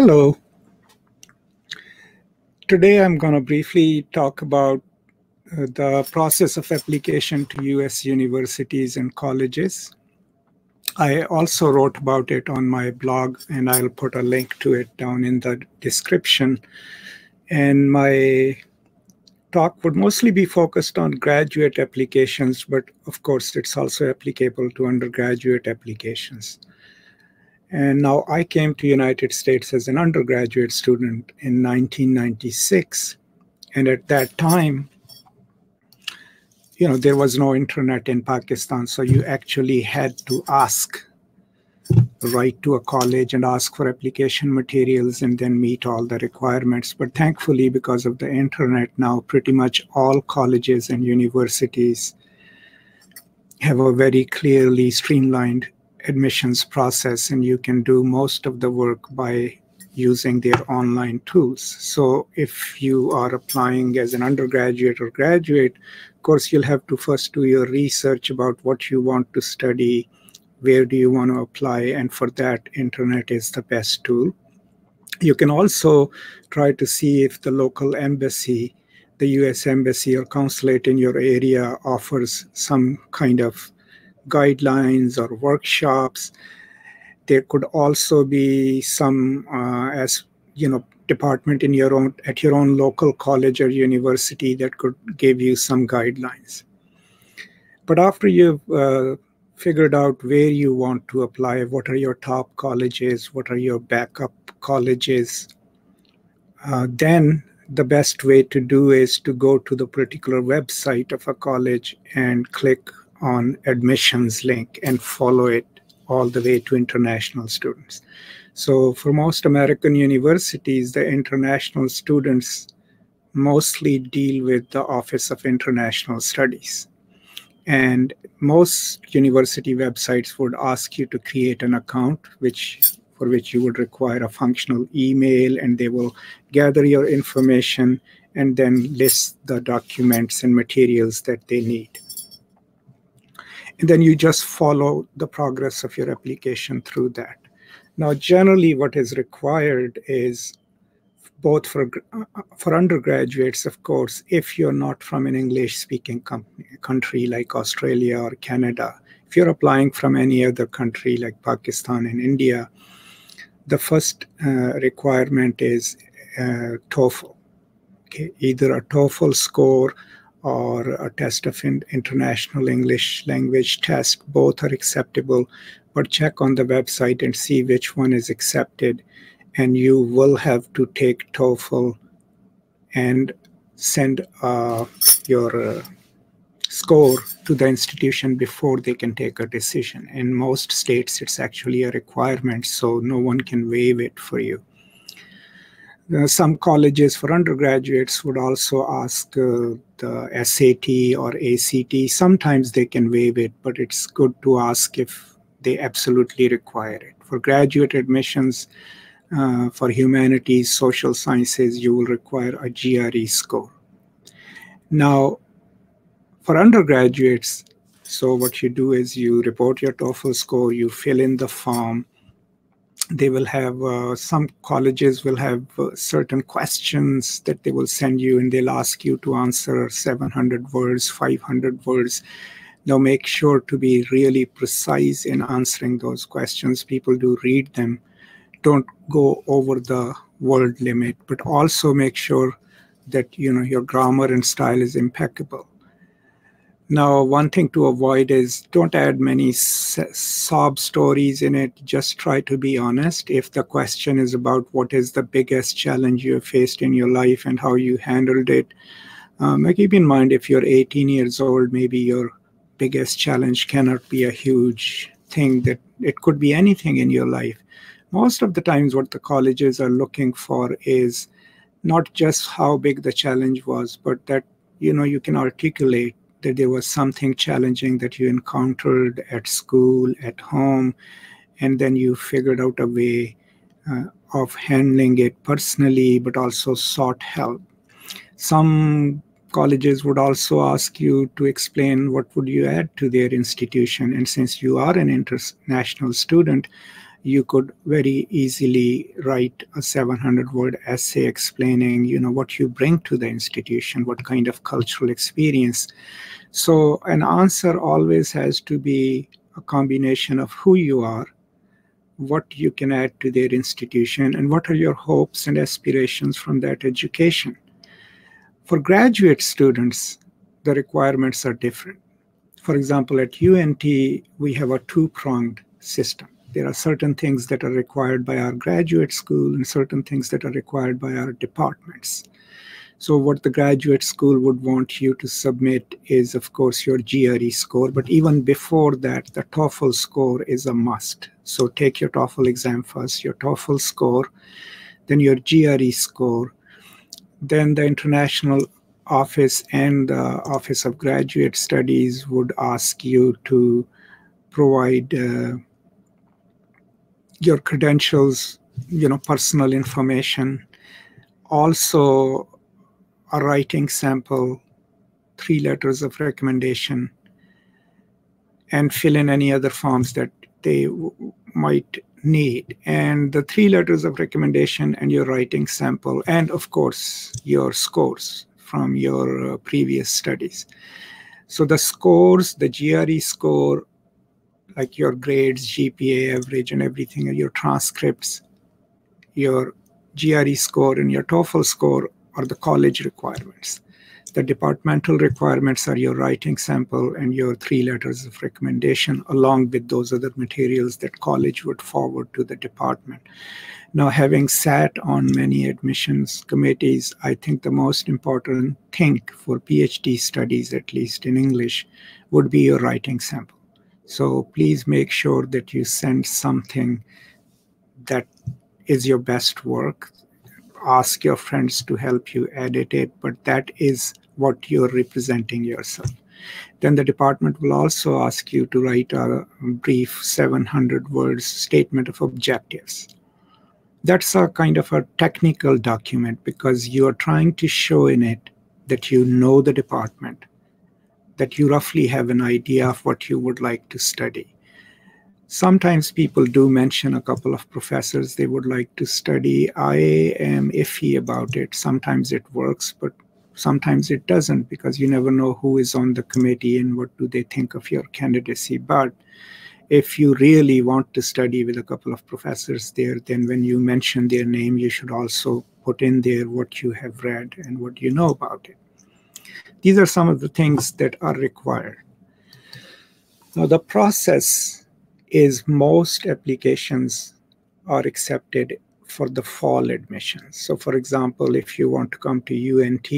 Hello. Today I'm going to briefly talk about uh, the process of application to US universities and colleges. I also wrote about it on my blog, and I'll put a link to it down in the description. And my talk would mostly be focused on graduate applications, but of course, it's also applicable to undergraduate applications. And now I came to United States as an undergraduate student in 1996. And at that time, you know, there was no internet in Pakistan. So you actually had to ask, write to a college and ask for application materials and then meet all the requirements. But thankfully, because of the internet now, pretty much all colleges and universities have a very clearly streamlined admissions process and you can do most of the work by using their online tools. So if you are applying as an undergraduate or graduate, of course, you'll have to first do your research about what you want to study, where do you want to apply, and for that, internet is the best tool. You can also try to see if the local embassy, the US embassy or consulate in your area offers some kind of guidelines or workshops. There could also be some, uh, as you know, department in your own at your own local college or university that could give you some guidelines. But after you've uh, figured out where you want to apply, what are your top colleges, what are your backup colleges, uh, then the best way to do is to go to the particular website of a college and click on admissions link and follow it all the way to international students. So for most American universities, the international students mostly deal with the Office of International Studies. And most university websites would ask you to create an account, which for which you would require a functional email, and they will gather your information and then list the documents and materials that they need. And then you just follow the progress of your application through that. Now, generally, what is required is both for for undergraduates, of course, if you're not from an English-speaking country like Australia or Canada, if you're applying from any other country like Pakistan and India, the first uh, requirement is uh, TOEFL. Okay, either a TOEFL score or a test of international English language test. Both are acceptable, but check on the website and see which one is accepted. And you will have to take TOEFL and send uh, your uh, score to the institution before they can take a decision. In most states, it's actually a requirement, so no one can waive it for you. Uh, some colleges for undergraduates would also ask uh, SAT or ACT. Sometimes they can waive it, but it's good to ask if they absolutely require it. For graduate admissions, uh, for humanities, social sciences, you will require a GRE score. Now, for undergraduates, so what you do is you report your TOEFL score, you fill in the form, they will have uh, some colleges will have uh, certain questions that they will send you and they'll ask you to answer 700 words 500 words. Now make sure to be really precise in answering those questions. People do read them. Don't go over the word limit but also make sure that you know your grammar and style is impeccable now, one thing to avoid is don't add many sob stories in it. Just try to be honest. If the question is about what is the biggest challenge you have faced in your life and how you handled it, um, keep in mind if you're 18 years old, maybe your biggest challenge cannot be a huge thing, that it could be anything in your life. Most of the times, what the colleges are looking for is not just how big the challenge was, but that you know you can articulate that there was something challenging that you encountered at school, at home, and then you figured out a way uh, of handling it personally, but also sought help. Some colleges would also ask you to explain what would you add to their institution and since you are an international student you could very easily write a 700 word essay explaining you know what you bring to the institution what kind of cultural experience. So an answer always has to be a combination of who you are what you can add to their institution and what are your hopes and aspirations from that education. For graduate students the requirements are different. For example at unt we have a two-pronged system there are certain things that are required by our graduate school and certain things that are required by our departments. So what the graduate school would want you to submit is, of course, your GRE score. But even before that, the TOEFL score is a must. So take your TOEFL exam first, your TOEFL score, then your GRE score, then the international office and the Office of Graduate Studies would ask you to provide uh, your credentials, you know, personal information, also a writing sample, three letters of recommendation, and fill in any other forms that they might need. And the three letters of recommendation and your writing sample, and of course, your scores from your uh, previous studies. So the scores, the GRE score, like your grades, GPA average, and everything, your transcripts, your GRE score, and your TOEFL score are the college requirements. The departmental requirements are your writing sample and your three letters of recommendation, along with those other materials that college would forward to the department. Now, having sat on many admissions committees, I think the most important thing for PhD studies, at least in English, would be your writing sample so please make sure that you send something that is your best work. Ask your friends to help you edit it, but that is what you're representing yourself. Then the department will also ask you to write a brief 700 words statement of objectives. That's a kind of a technical document because you are trying to show in it that you know the department, that you roughly have an idea of what you would like to study. Sometimes people do mention a couple of professors they would like to study. I am iffy about it. Sometimes it works, but sometimes it doesn't because you never know who is on the committee and what do they think of your candidacy. But if you really want to study with a couple of professors there, then when you mention their name, you should also put in there what you have read and what you know about it. These are some of the things that are required. Now, the process is most applications are accepted for the fall admissions. So, for example, if you want to come to UNT,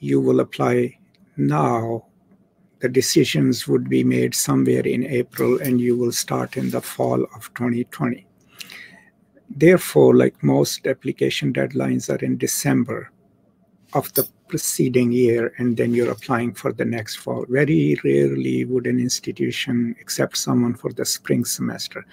you will apply now. The decisions would be made somewhere in April, and you will start in the fall of 2020. Therefore, like most application deadlines are in December of the preceding year and then you're applying for the next fall. Very rarely would an institution accept someone for the spring semester.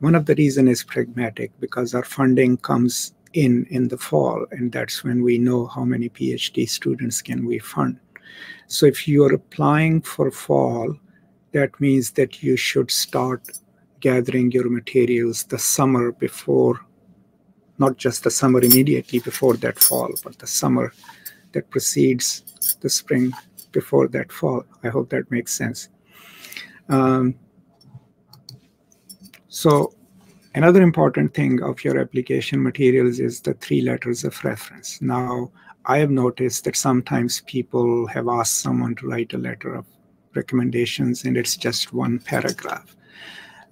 One of the reason is pragmatic because our funding comes in in the fall and that's when we know how many PhD students can we fund. So if you're applying for fall, that means that you should start gathering your materials the summer before, not just the summer immediately before that fall, but the summer that precedes the spring before that fall. I hope that makes sense. Um, so another important thing of your application materials is the three letters of reference. Now, I have noticed that sometimes people have asked someone to write a letter of recommendations and it's just one paragraph.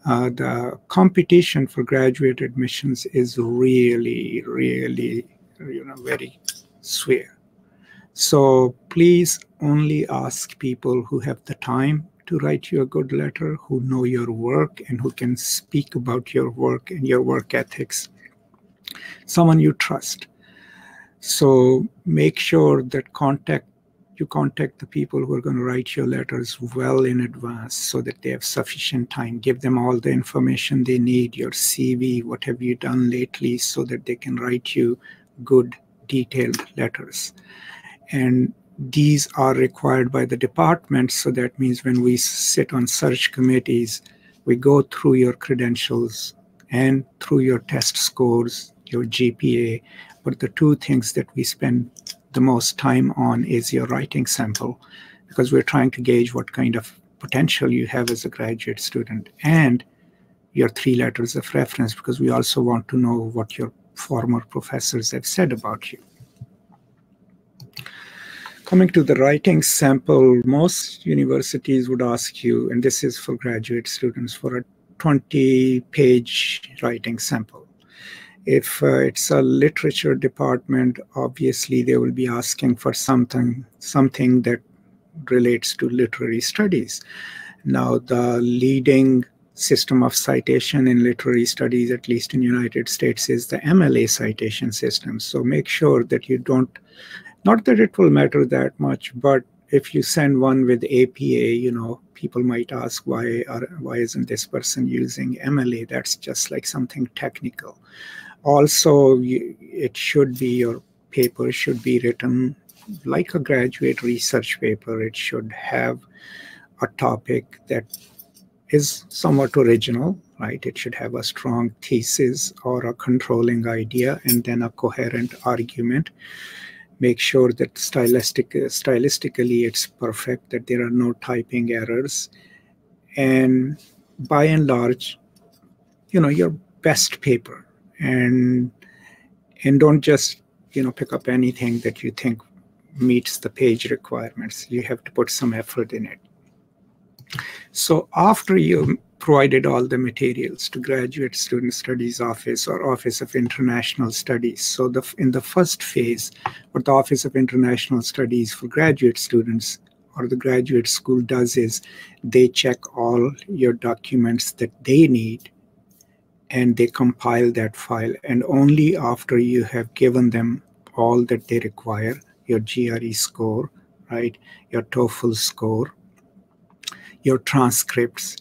Uh, the competition for graduate admissions is really, really, you know, very severe. So please only ask people who have the time to write you a good letter, who know your work and who can speak about your work and your work ethics. Someone you trust. So make sure that contact you contact the people who are going to write your letters well in advance so that they have sufficient time. Give them all the information they need, your CV, what have you done lately, so that they can write you good, detailed letters and these are required by the department. So that means when we sit on search committees, We go through your credentials and through your test scores, your GPA. But the two things that we spend the most time on is your writing sample, because we're trying to gauge what kind of potential you have as a graduate student and your three letters of reference, because we also want to know what your former professors have said about you. Coming to the writing sample, most universities would ask you, and this is for graduate students, for a 20 page writing sample. If uh, it's a literature department, obviously they will be asking for something, something that relates to literary studies. Now, the leading system of citation in literary studies, at least in United States, is the MLA citation system. So make sure that you don't not that it will matter that much, but if you send one with APA, you know, people might ask why are, why isn't this person using MLA? That's just like something technical. Also, it should be your paper should be written like a graduate research paper. It should have a topic that is somewhat original, right? It should have a strong thesis or a controlling idea and then a coherent argument make sure that stylistic uh, stylistically it's perfect that there are no typing errors. And by and large you know your best paper. And and don't just you know pick up anything that you think meets the page requirements. You have to put some effort in it. So after you provided all the materials to Graduate Student Studies Office or Office of International Studies. So the, in the first phase, what the Office of International Studies for graduate students or the graduate school does is they check all your documents that they need and they compile that file. And only after you have given them all that they require, your GRE score, right, your TOEFL score, your transcripts,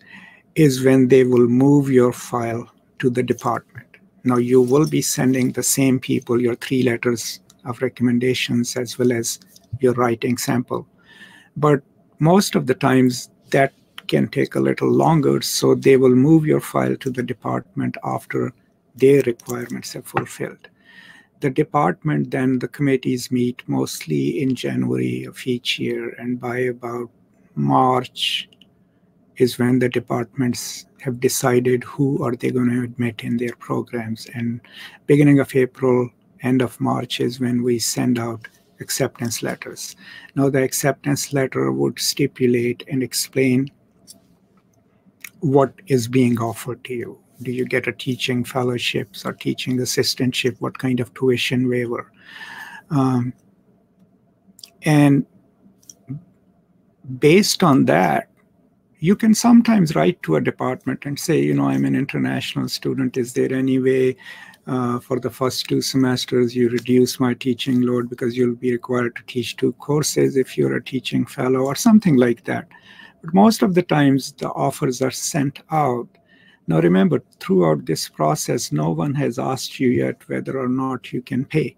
is when they will move your file to the department. Now you will be sending the same people your three letters of recommendations as well as your writing sample. But most of the times that can take a little longer, so they will move your file to the department after their requirements are fulfilled. The department, then the committees meet mostly in January of each year, and by about March, is when the departments have decided who are they going to admit in their programs. And beginning of april end of march is when we send out acceptance letters. Now the acceptance letter would stipulate and explain what is being offered to you. Do you get a teaching fellowships or teaching assistantship? What kind of tuition waiver? Um, and based on that you can sometimes write to a department and say, you know, I'm an international student. Is there any way uh, for the first two semesters you reduce my teaching load because you'll be required to teach two courses if you're a teaching fellow or something like that? But most of the times the offers are sent out. Now remember, throughout this process, no one has asked you yet whether or not you can pay,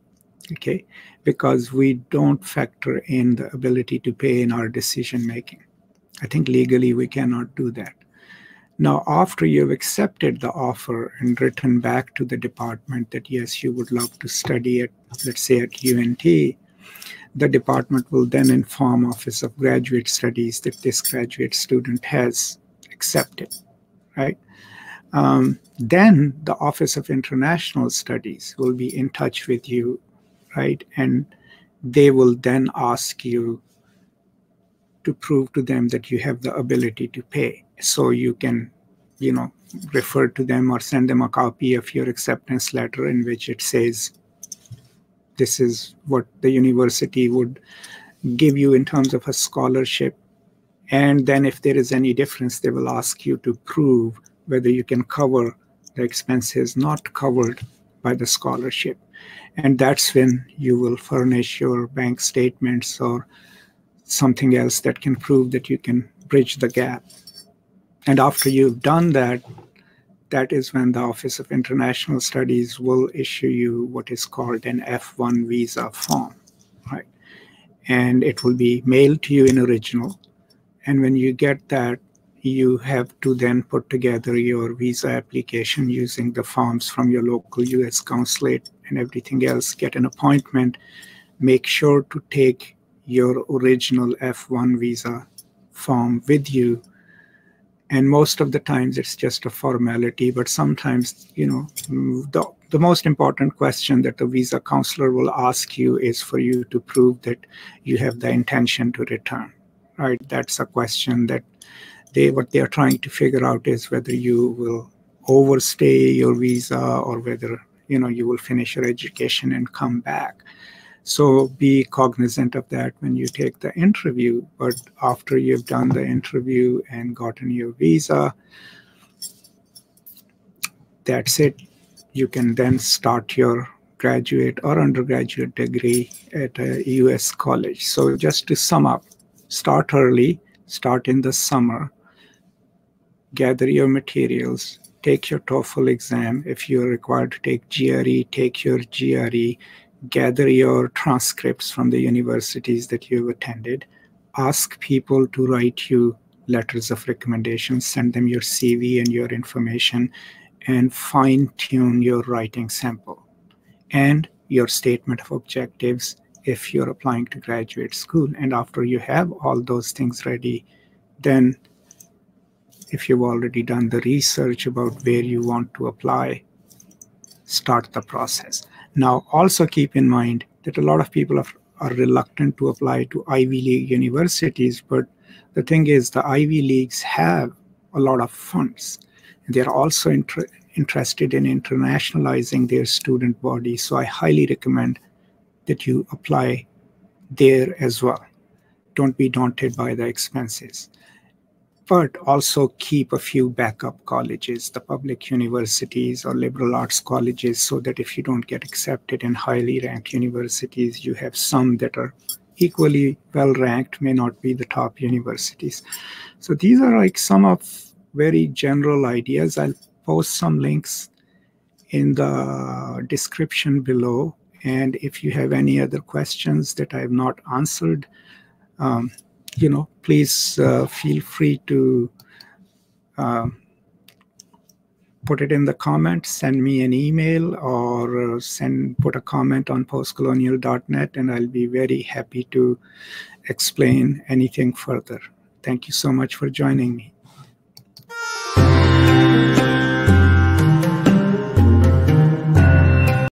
okay? Because we don't factor in the ability to pay in our decision making. I think legally we cannot do that. Now, after you've accepted the offer and written back to the department that yes, you would love to study at, let's say, at UNT, the department will then inform Office of Graduate Studies that this graduate student has accepted, right? Um, then the Office of International Studies will be in touch with you, right? And they will then ask you to prove to them that you have the ability to pay. So you can, you know, refer to them or send them a copy of your acceptance letter in which it says this is what the university would give you in terms of a scholarship. And then if there is any difference, they will ask you to prove whether you can cover the expenses not covered by the scholarship. And that's when you will furnish your bank statements or something else that can prove that you can bridge the gap. And after you've done that, that is when the Office of International Studies will issue you what is called an F1 visa form, right? And it will be mailed to you in original. And when you get that, you have to then put together your visa application using the forms from your local US consulate and everything else, get an appointment, make sure to take your original F1 visa form with you. And most of the times it's just a formality, but sometimes, you know, the, the most important question that the visa counselor will ask you is for you to prove that you have the intention to return, right? That's a question that they what they are trying to figure out is whether you will overstay your visa or whether you know you will finish your education and come back so be cognizant of that when you take the interview but after you've done the interview and gotten your visa that's it. You can then start your graduate or undergraduate degree at a US college. So just to sum up start early start in the summer gather your materials, take your TOEFL exam. If you're required to take GRE, take your GRE, gather your transcripts from the universities that you've attended, ask people to write you letters of recommendation, send them your CV and your information, and fine tune your writing sample and your statement of objectives if you're applying to graduate school. And after you have all those things ready, then if you've already done the research about where you want to apply, start the process. Now, also keep in mind that a lot of people are, are reluctant to apply to Ivy League universities, but the thing is, the Ivy Leagues have a lot of funds. They're also inter interested in internationalizing their student body. So I highly recommend that you apply there as well. Don't be daunted by the expenses but also keep a few backup colleges, the public universities or liberal arts colleges, so that if you don't get accepted in highly ranked universities, you have some that are equally well ranked, may not be the top universities. So these are like some of very general ideas. I'll post some links in the description below. And if you have any other questions that I have not answered, um, you know, please uh, feel free to uh, put it in the comments, send me an email or uh, send put a comment on postcolonial.net and I'll be very happy to explain anything further. Thank you so much for joining me.